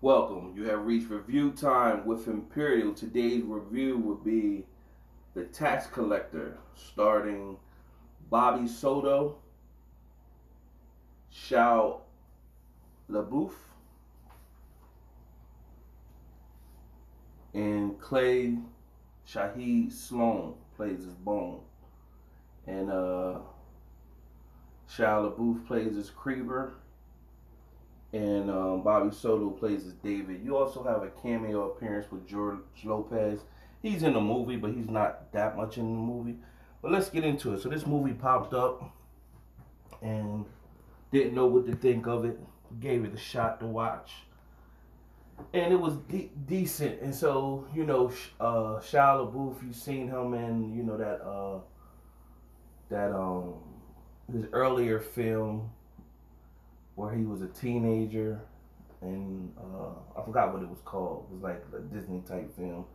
Welcome. You have reached review time with Emperiol. Today's review will be The Tax Collector, starring Bobby Soto, Shia LaBeouf, and Cle Shaheed Sloan plays his bone. And uh Shia LaBeouf plays his Creeper and um, Bobby Soto plays as David. You also have a cameo appearance with George Lopez. He's in the movie, but he's not that much in the movie. But let's get into it. So this movie popped up, and didn't know what to think of it. Gave it a shot to watch, and it was de- decent. And so you know, uh, Shia LaBeouf, you've seen him in you know that uh, that um his earlier film where he was a teenager and uh, I forgot what it was called. It was like a Disney type film.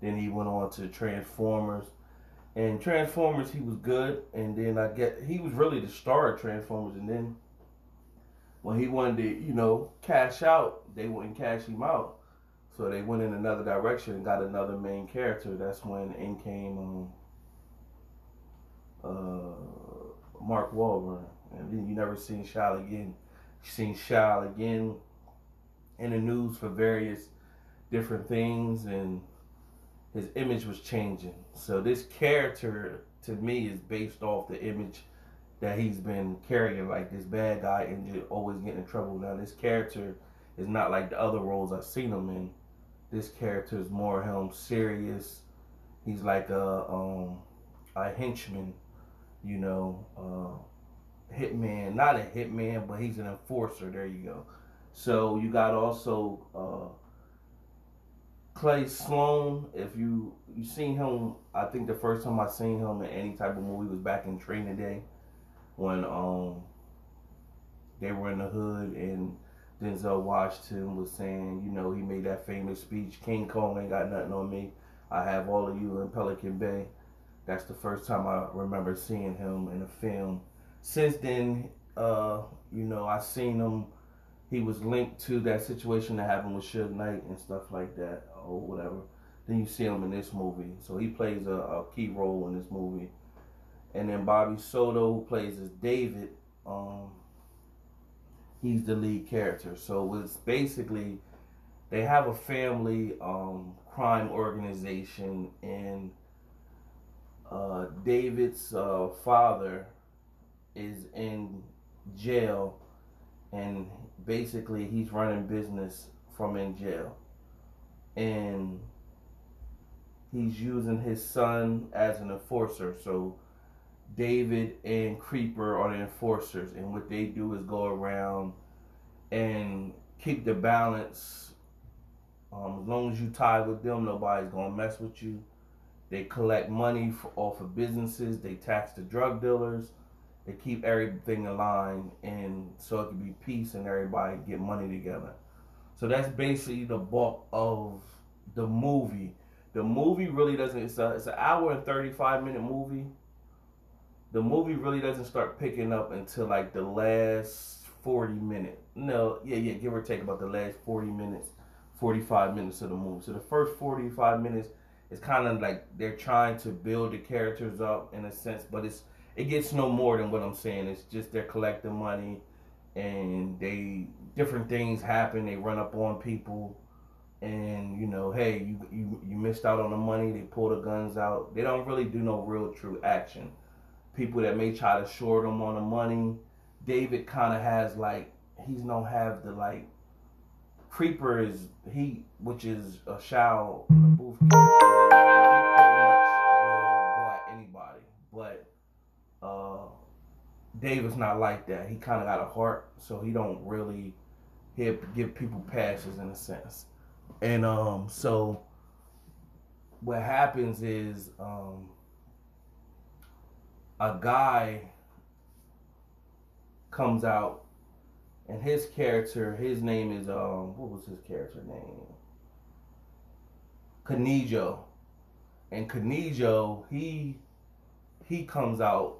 Then he went on to Transformers. And Transformers, he was good. And then I get he was really the star of Transformers. And then when he wanted to, you know, cash out, they wouldn't cash him out. So they went in another direction and got another main character. That's when in came um, uh, Mark Wahlberg. And then you never seen Shia again seen Shia again in the news for various different things, and his image was changing. So this character, to me, is based off the image that he's been carrying, like this bad guy and just always getting in trouble. Now this character is not like the other roles I've seen him in. This character is more him serious. He's like a um, a henchman, you know. Uh, hitman, not a hitman, but he's an enforcer. There you go. So you got also uh, Cle Sloan. If you you seen him, I think the first time I seen him in any type of movie was back in Training Day, when um they were in the hood and Denzel Washington was saying, you know, he made that famous speech, King Kong ain't got nothing on me. I have all of you in Pelican Bay. That's the first time I remember seeing him in a film since then, uh, you know, I seen him. He was linked to that situation that happened with Suge Knight and stuff like that, or whatever. Then you see him in this movie, so he plays a, a key role in this movie. And then Bobby Soto, who plays as David, um, he's the lead character. So it's basically they have a family um, crime organization, and uh, David's uh, father is in jail and basically he's running business from in jail. And he's using his son as an enforcer. So david and creeper are the enforcers and what they do is go around and keep the balance. Um, as long as you tie with them nobody's gonna mess with you. They collect money for, off of businesses. They tax the drug dealers to keep everything aligned and so it can be peace and everybody get money together. So that's basically the bulk of the movie. The movie really doesn't. It's a it's an hour and thirty five minute movie. The movie really doesn't start picking up until like the last forty minutes. No, yeah, yeah, give or take about the last forty minutes, forty five minutes of the movie. So the first forty five minutes is kind of like they're trying to build the characters up in a sense, but it's it gets no more than what I'm saying. It's just they're collecting money and they different things happen. They run up on people and you know, hey, you you you missed out on the money. They pull the guns out. They don't really do no real true action. People that may try to short them on the money. David kind of has like he's don't have the like creeper is he which is a Shia LaBeouf David's not like that. He kind of got a heart, so he don't really he give people passes in a sense. And um, so what happens is um, a guy comes out, and his character, his name is um, what was his character name? Conejo, and Conejo, he he comes out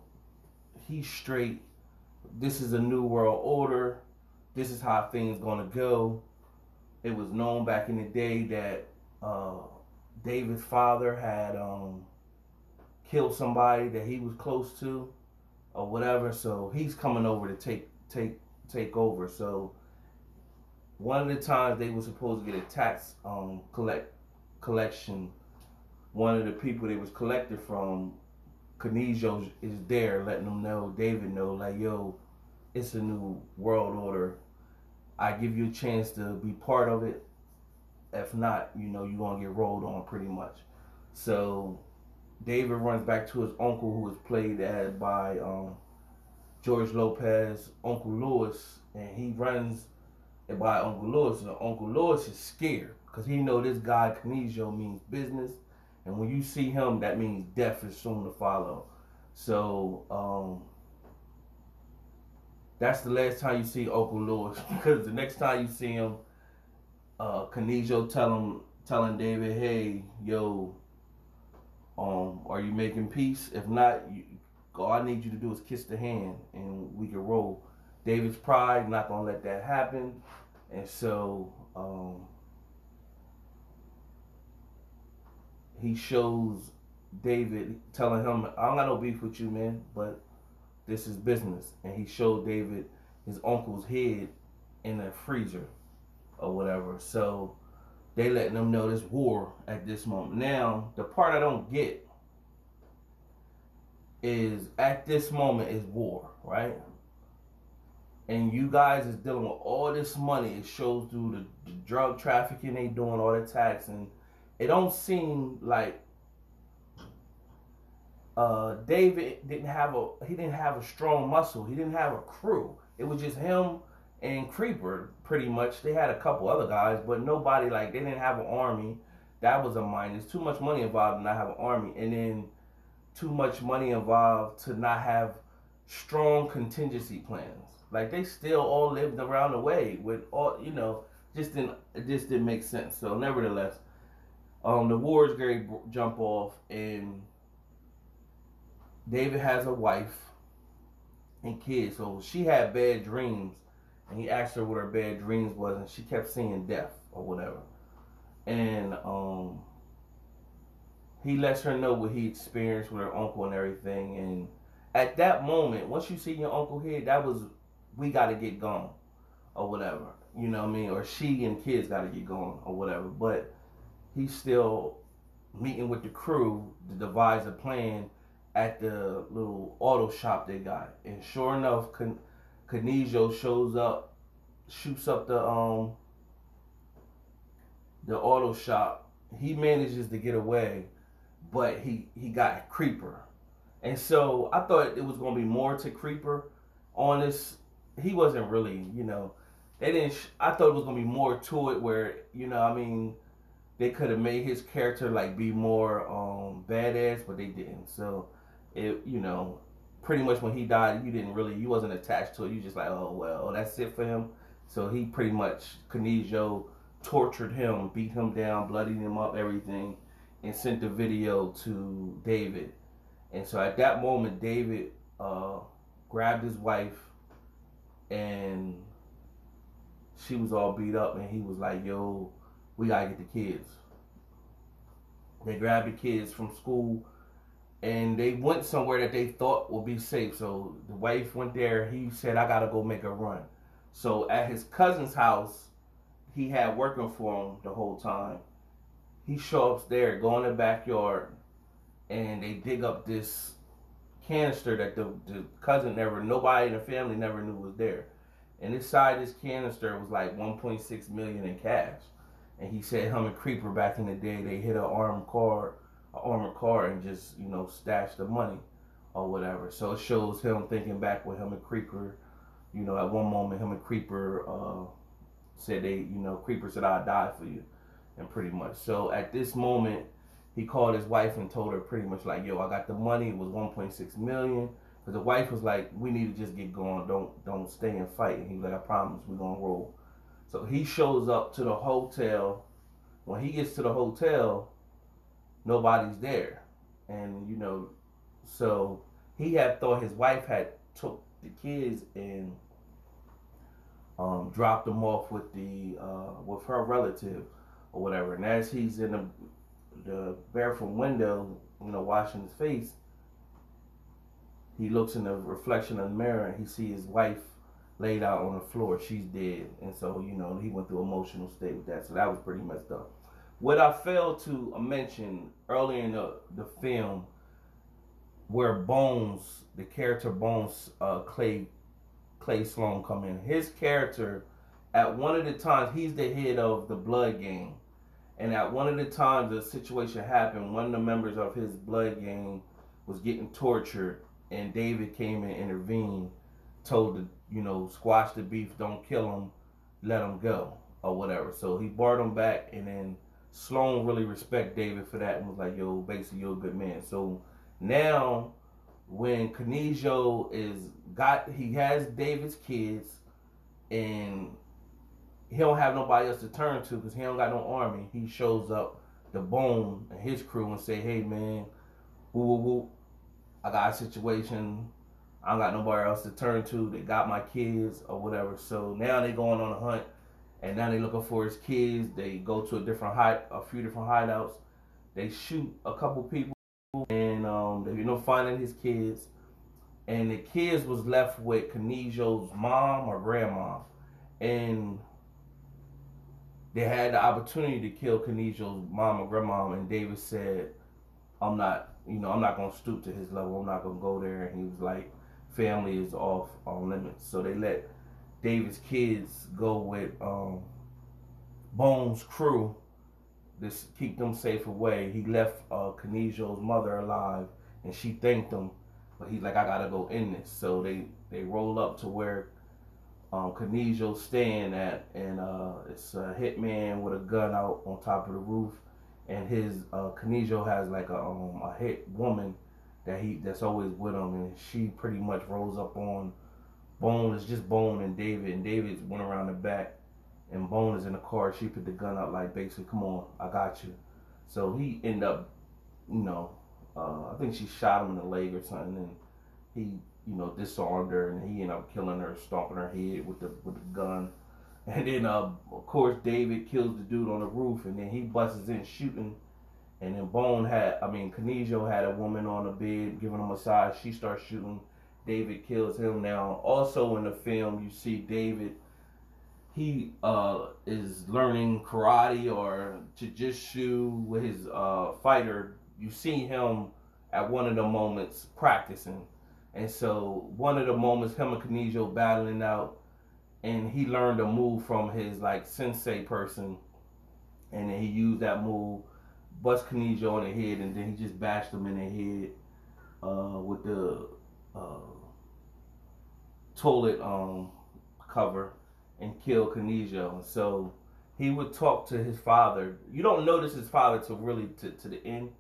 he's straight. This is a new world order. This is how things gonna go. it was known back in the day that uh, David's father had um, killed somebody that he was close to, or whatever. So he's coming over to take take take over. So one of the times they were supposed to get a tax um, collect collection, one of the people they was collected from, Conejo is there, letting them know, David know, like yo, it's a new world order. I give you a chance to be part of it. If not, you know, you're gonna get rolled on pretty much. So David runs back to his uncle who was played as by um, George Lopez, Uncle Lewis, and he runs by Uncle Lewis, and Uncle Lewis is scared because he know this guy Conejo means business, and when you see him, that means death is soon to follow. So um, that's the last time you see Uncle Lewis because the next time you see him, uh, Conejo tell him telling David, "Hey, yo, um, are you making peace? If not, you, all I need you to do is kiss the hand, and we can roll." David's pride not gonna let that happen, and so um, he shows David telling him, "I don't got no beef with you, man, but." this is business. And he showed David his uncle's head in a freezer or whatever. So they letting them know this war at this moment. Now, the part I don't get is at this moment is war, right? And you guys is dealing with all this money. It shows through the, the drug trafficking they doing, all the tax, and it don't seem like uh, David didn't have a he didn't have a strong muscle. He didn't have a crew. It was just him and Creeper pretty much. They had a couple other guys, but nobody like they didn't have an army. That was a minus. Too much money involved to not have an army, and then too much money involved to not have strong contingency plans. Like they still all lived around the way with all you know. Just didn't it just didn't make sense. So nevertheless, um, the wars Gary jump off and David has a wife and kids, so she had bad dreams, and he asked her what her bad dreams was, and she kept seeing death or whatever, and um, he lets her know what he experienced with her uncle and everything, and at that moment, once you see your uncle here, that was we got to get gone or whatever, you know what I mean, or she and kids got to get gone or whatever, but he's still meeting with the crew to devise a plan at the little auto shop they got. And sure enough, Conejo shows up, shoots up the um the auto shop. He manages to get away, but he he got Creeper. And so I thought it was going to be more to Creeper on this. He wasn't really, you know, they didn't. I thought it was going to be more to it where, you know, I mean, they could have made his character like be more um badass, but they didn't. So it you know pretty much when he died you didn't really you wasn't attached to it. You just like oh well that's it for him. So he pretty much Conejo tortured him beat him down bloodied him up everything and sent the video to David. And so at that moment David uh, grabbed his wife and she was all beat up and he was like yo we gotta get the kids they grabbed the kids from school and they went somewhere that they thought would be safe. So the wife went there. He said, "I gotta go make a run." So at his cousin's house, he had working for him the whole time. He shows there, go in the backyard, and they dig up this canister that the, the cousin never, nobody in the family never knew was there. And inside this canister was like 1.6 million in cash. And he said him and Creeper back in the day, they hit an armed car an armored car and just you know stash the money or whatever. So it shows him thinking back with him and Creeper. You know, at one moment him and Creeper uh, said they, you know, Creeper said I'd die for you, and pretty much. So at this moment, he called his wife and told her pretty much like, "Yo, I got the money. It was 1.6 million." But the wife was like, "We need to just get going. Don't don't stay and fight." And he was like, "I promise, we're gonna roll." So he shows up to the hotel. When he gets to the hotel, nobody's there. And, you know, so he had thought his wife had took the kids and um, dropped them off with the uh, with her relative or whatever. And as he's in the the bathroom window, you know, washing his face, he looks in the reflection of the mirror and he sees his wife laid out on the floor. She's dead. And so, you know, he went through emotional state with that. So that was pretty messed up. What I failed to mention earlier in the, the film, where Bones, the character Bones, uh, Cle Cle Sloan come in. His character, at one of the times, he's the head of the Blood Gang. And at one of the times the situation happened, one of the members of his Blood Gang was getting tortured, and David came and intervened, told to you know, squash the beef, don't kill him, let him go, or whatever. So he brought him back, and then Sloan really respect David for that and was like, yo, basically, you're a good man. So now, when Conejo is got, he has David's kids, and he don't have nobody else to turn to because he don't got no army. He shows up, the Bone and his crew, and say, hey man, woo woo woo, I got a situation I got nobody else to turn to. They got my kids or whatever. So now they going on a hunt, and now they looking for his kids. They go to a different hide, a few different hideouts. They shoot a couple people, and um, they you know finding his kids. And the kids was left with Conejo's mom or grandma, and they had the opportunity to kill Conejo's mom or grandma, and David said, "I'm not, you know, I'm not gonna stoop to his level. I'm not gonna go there." And he was like family is off on limits. So they let David's kids go with um, Bones' crew to keep them safe away. He left uh, mother alive, and she thanked him. But he's like, I gotta go in this. So they they roll up to where um, Conejo's staying at, and uh, it's a hitman with a gun out on top of the roof, and his uh, has like a um, a hit woman that he that's always with him, and she pretty much rolls up on Bone. It's just Bone and David, and David went around the back, and Bone is in the car. She put the gun up like basically, come on, I got you. So he end up, you know, uh, I think she shot him in the leg or something, and he, you know, disarmed her, and he ended up killing her, stomping her head with the with the gun. And then, uh, of course, David kills the dude on the roof, and then he busts in shooting and then Bone had, I mean, Conejo had a woman on the bed giving a massage. She starts shooting. David kills him. Now, also in the film, you see David. He uh, is learning karate or jujitsu with his uh, fighter. You see him at one of the moments practicing. And so one of the moments, him and Conejo battling out, and he learned a move from his like sensei person, and then he used that move bust Conejo on the head, and then he just bashed him in the head uh, with the uh, toilet um, cover and killed. And so he would talk to his father. You don't notice his father till really to, to the end,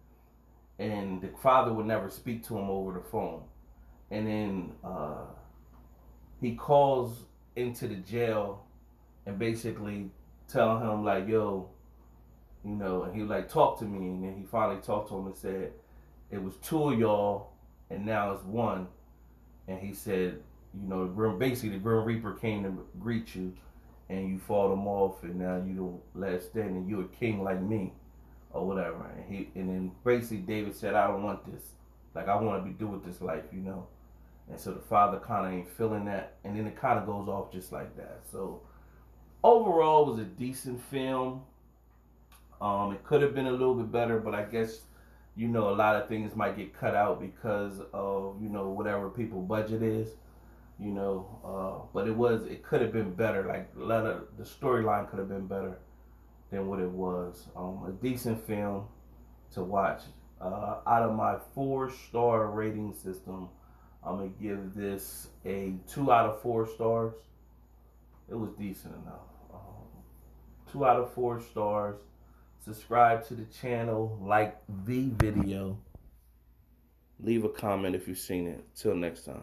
and the father would never speak to him over the phone. And then uh, he calls into the jail and basically tell him like, "Yo, you know, and he like talked to me, and then he finally talked to him and said, it was two of y'all, and now it's one, and he said, you know, basically the Grim Reaper came to greet you, and you fought him off, and now you don't last stand, and you're a king like me, or whatever. And he, and then basically David said, I don't want this, like I want to be do with this life, you know. And so the father kind of ain't feeling that, and then it kind of goes off just like that. So overall, was a decent film. Um, it could have been a little bit better, but I guess you know a lot of things might get cut out because of you know whatever people budget is, you know. Uh, but it was it could have been better. Like a lot of the storyline could have been better than what it was. Um, a decent film to watch. Uh, out of my four star rating system, I'm gonna give this a two out of four stars. It was decent enough. Um, two out of four stars subscribe to the channel, like the video, leave a comment if you've seen it. Till next time.